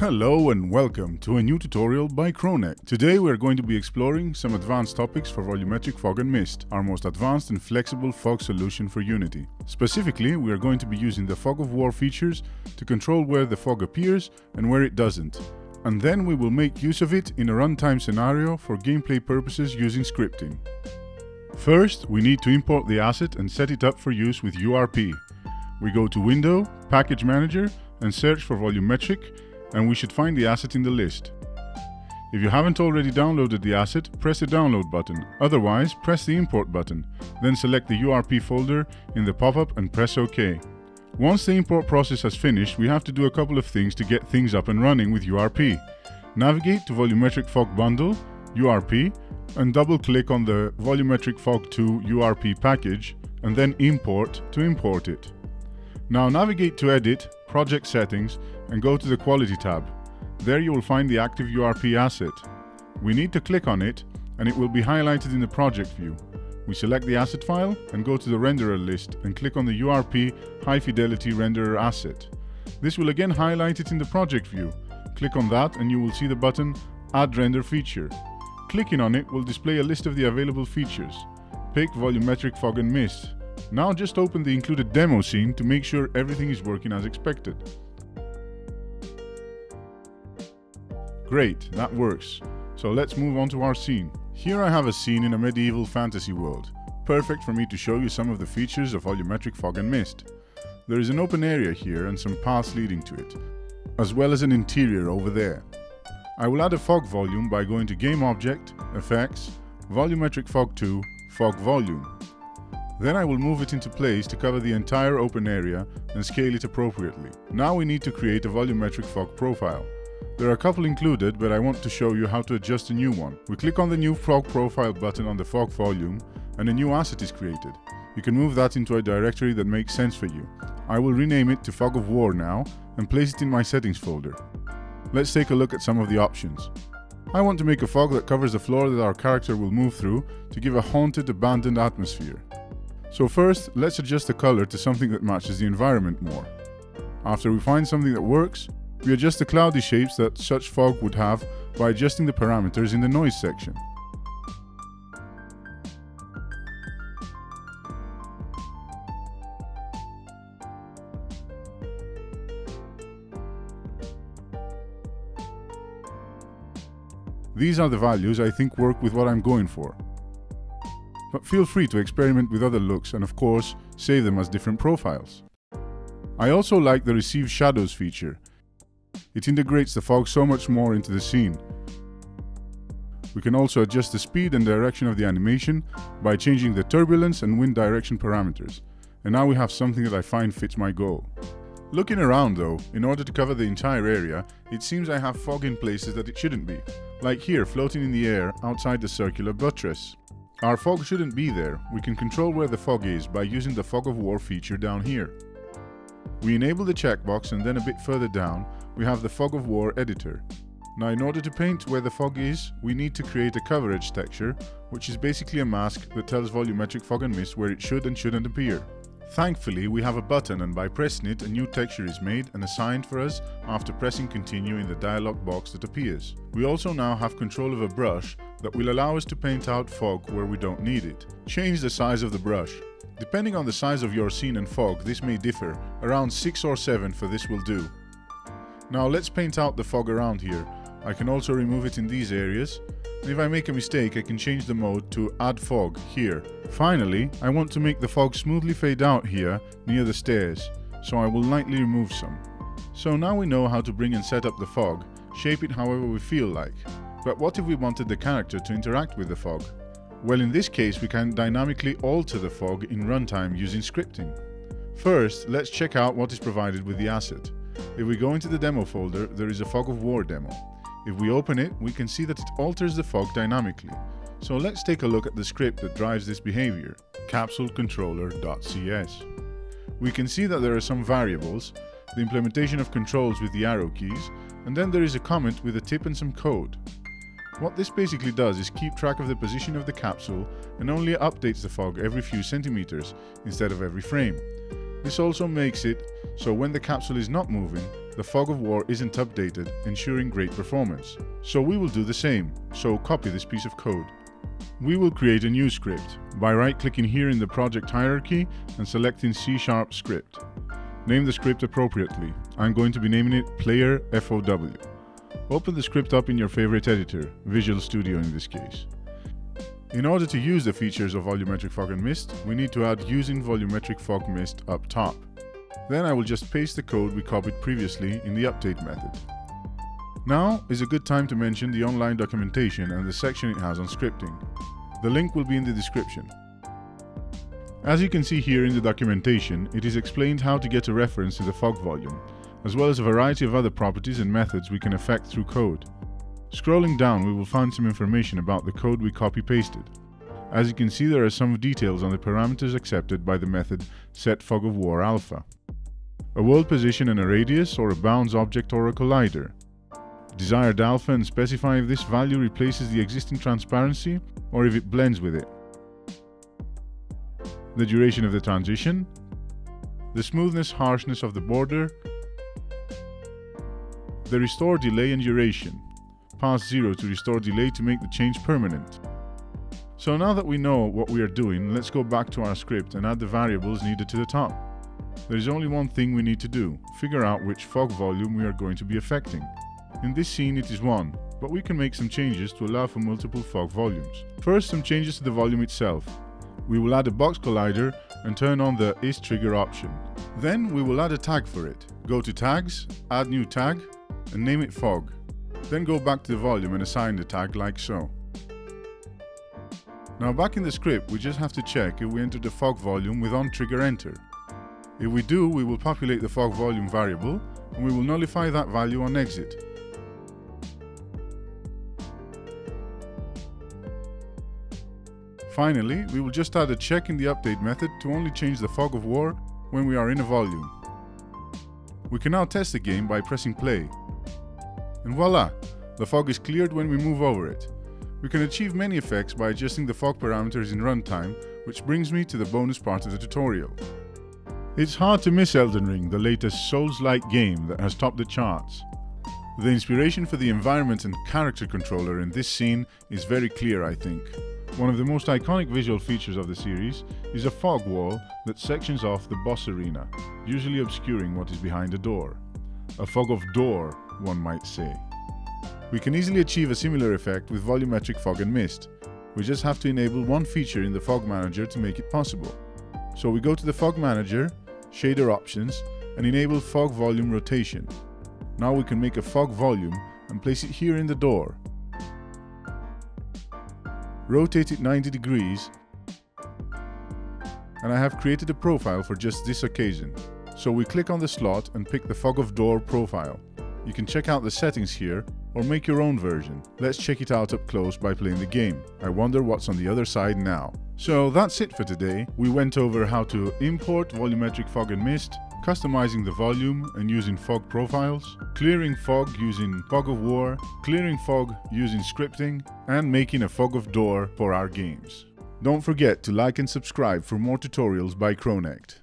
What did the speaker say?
Hello and welcome to a new tutorial by Kronnect. Today we are going to be exploring some advanced topics for volumetric fog and mist, our most advanced and flexible fog solution for Unity. Specifically, we are going to be using the fog of war features to control where the fog appears and where it doesn't. And then we will make use of it in a runtime scenario for gameplay purposes using scripting. First, we need to import the asset and set it up for use with URP. We go to Window, Package Manager, and search for Volumetric, and we should find the asset in the list. If you haven't already downloaded the asset, press the download button. Otherwise, press the import button. Then select the URP folder in the pop-up and press OK. Once the import process has finished, we have to do a couple of things to get things up and running with URP. Navigate to Volumetric Fog Bundle, URP, and double-click on the Volumetric Fog 2 URP package, and then Import to import it. Now navigate to Edit, Project Settings, and go to the Quality tab. There you will find the active URP asset. We need to click on it, and it will be highlighted in the project view. We select the asset file and go to the renderer list and click on the URP High Fidelity Renderer asset. This will again highlight it in the project view. Click on that and you will see the button Add Render Feature. Clicking on it will display a list of the available features. Pick Volumetric Fog and Mist. Now just open the included demo scene to make sure everything is working as expected. Great, that works. So let's move on to our scene. Here I have a scene in a medieval fantasy world, perfect for me to show you some of the features of volumetric fog and mist. There is an open area here and some paths leading to it, as well as an interior over there. I will add a fog volume by going to Game Object, Effects, Volumetric Fog 2, Fog Volume. Then I will move it into place to cover the entire open area and scale it appropriately. Now we need to create a volumetric fog profile. There are a couple included, but I want to show you how to adjust a new one. We click on the new fog profile button on the fog volume and a new asset is created. You can move that into a directory that makes sense for you. I will rename it to Fog of War now and place it in my settings folder. Let's take a look at some of the options. I want to make a fog that covers the floor that our character will move through to give a haunted, abandoned atmosphere. So first, let's adjust the color to something that matches the environment more. After we find something that works, we adjust the cloudy shapes that such fog would have by adjusting the parameters in the noise section. These are the values I think work with what I'm going for. But feel free to experiment with other looks and of course, save them as different profiles. I also like the Receive Shadows feature, it integrates the fog so much more into the scene. We can also adjust the speed and direction of the animation by changing the turbulence and wind direction parameters. And now we have something that I find fits my goal. Looking around though, in order to cover the entire area, it seems I have fog in places that it shouldn't be. Like here, floating in the air outside the circular buttress. Our fog shouldn't be there, we can control where the fog is by using the fog of war feature down here. We enable the checkbox and then a bit further down, we have the Fog of War editor. Now in order to paint where the fog is, we need to create a coverage texture, which is basically a mask that tells volumetric fog and mist where it should and shouldn't appear. Thankfully, we have a button and by pressing it, a new texture is made and assigned for us after pressing continue in the dialog box that appears. We also now have control of a brush that will allow us to paint out fog where we don't need it. Change the size of the brush. Depending on the size of your scene and fog, this may differ. Around 6 or 7 for this will do. Now let's paint out the fog around here. I can also remove it in these areas. And if I make a mistake, I can change the mode to Add Fog here. Finally, I want to make the fog smoothly fade out here near the stairs, so I will lightly remove some. So now we know how to bring and set up the fog, shape it however we feel like. But what if we wanted the character to interact with the fog? Well in this case we can dynamically alter the fog in runtime using scripting. First, let's check out what is provided with the asset. If we go into the demo folder, there is a Fog of War demo. If we open it, we can see that it alters the fog dynamically. So let's take a look at the script that drives this behavior, capsulecontroller.cs. We can see that there are some variables, the implementation of controls with the arrow keys, and then there is a comment with a tip and some code. What this basically does is keep track of the position of the capsule and only updates the fog every few centimeters instead of every frame. This also makes it so when the capsule is not moving, the fog of war isn't updated, ensuring great performance. So we will do the same, so copy this piece of code. We will create a new script by right-clicking here in the project hierarchy and selecting C-sharp script. Name the script appropriately. I'm going to be naming it player FOW. Open the script up in your favorite editor, Visual Studio in this case. In order to use the features of volumetric fog and mist, we need to add using volumetric fog mist up top. Then I will just paste the code we copied previously in the update method. Now is a good time to mention the online documentation and the section it has on scripting. The link will be in the description. As you can see here in the documentation, it is explained how to get a reference to the fog volume, as well as a variety of other properties and methods we can affect through code. Scrolling down we will find some information about the code we copy-pasted. As you can see there are some details on the parameters accepted by the method setFogOfWarAlpha. A world position and a radius or a bounds object or a collider. Desired alpha and specify if this value replaces the existing transparency or if it blends with it. The duration of the transition, the smoothness harshness of the border, the restore delay and duration, past zero to restore delay to make the change permanent. So now that we know what we are doing, let's go back to our script and add the variables needed to the top. There is only one thing we need to do, figure out which fog volume we are going to be affecting. In this scene it is 1, but we can make some changes to allow for multiple fog volumes. First some changes to the volume itself. We will add a box collider and turn on the is trigger option. Then we will add a tag for it. Go to tags, add new tag and name it fog. Then go back to the volume and assign the tag like so. Now back in the script we just have to check if we enter the fog volume with on trigger enter. If we do, we will populate the fog volume variable and we will nullify that value on exit. Finally, we will just add a check in the update method to only change the fog of war when we are in a volume. We can now test the game by pressing play. And voila! The fog is cleared when we move over it. We can achieve many effects by adjusting the fog parameters in runtime, which brings me to the bonus part of the tutorial. It's hard to miss Elden Ring, the latest Souls-like game that has topped the charts. The inspiration for the environment and character controller in this scene is very clear I think. One of the most iconic visual features of the series is a fog wall that sections off the boss arena, usually obscuring what is behind a door. A fog of door, one might say. We can easily achieve a similar effect with volumetric fog and mist. We just have to enable one feature in the Fog Manager to make it possible. So we go to the Fog Manager, Shader Options, and enable Fog Volume Rotation. Now we can make a fog volume and place it here in the door. Rotate it 90 degrees and I have created a profile for just this occasion. So we click on the slot and pick the Fog of Door profile. You can check out the settings here or make your own version. Let's check it out up close by playing the game. I wonder what's on the other side now. So that's it for today. We went over how to import volumetric fog and mist, customizing the volume and using fog profiles, clearing fog using fog of war, clearing fog using scripting, and making a fog of door for our games. Don't forget to like and subscribe for more tutorials by Kronnect.